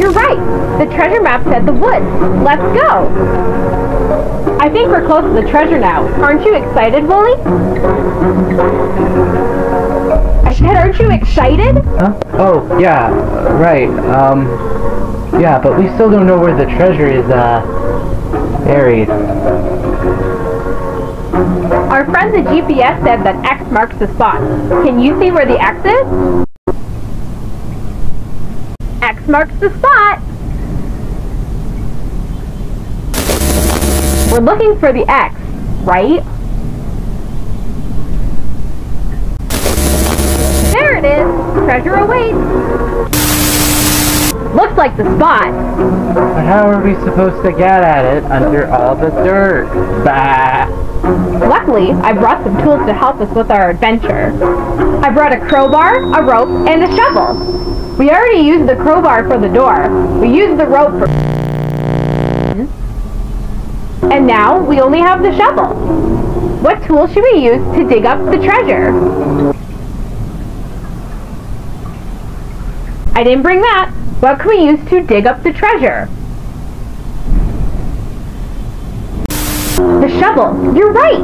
You're right. The treasure map said the woods. Let's go. I think we're close to the treasure now. Aren't you excited, Wooly? I said, aren't you excited? Huh? Oh, yeah, right. Um, yeah, but we still don't know where the treasure is, uh, buried. Our friend the GPS said that X marks the spot. Can you see where the X is? Marks the spot. We're looking for the X, right? There it is. Treasure awaits. Looks like the spot. But how are we supposed to get at it under all the dirt? Bah! Luckily, I brought some tools to help us with our adventure. I brought a crowbar, a rope, and a shovel. We already used the crowbar for the door. We used the rope for... And now, we only have the shovel. What tool should we use to dig up the treasure? I didn't bring that. What can we use to dig up the treasure? The shovel. You're right.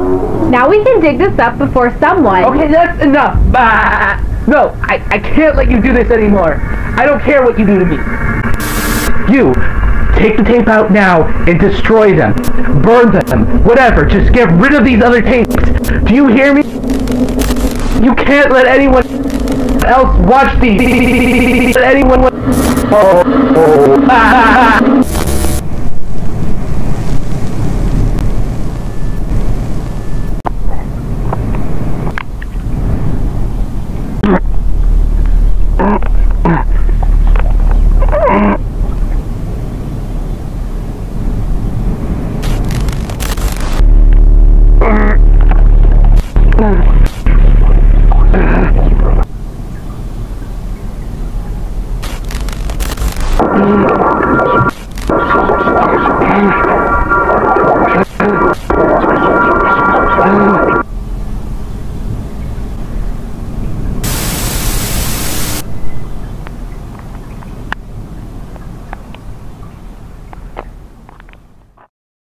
Now we can dig this up before someone... Okay, that's enough! Bah! No, I, I can't let you do this anymore. I don't care what you do to me. You, take the tape out now and destroy them. Burn them. Whatever. Just get rid of these other tapes. Do you hear me? You can't let anyone else watch these. Let anyone... Oh, oh. Ah. Mm.